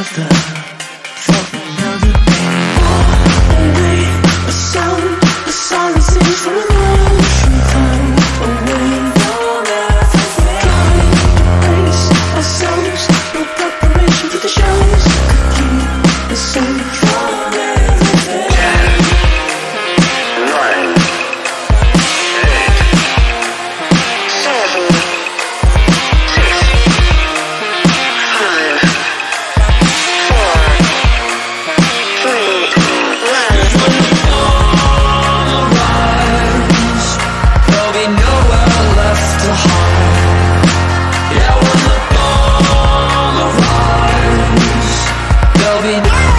another, there'll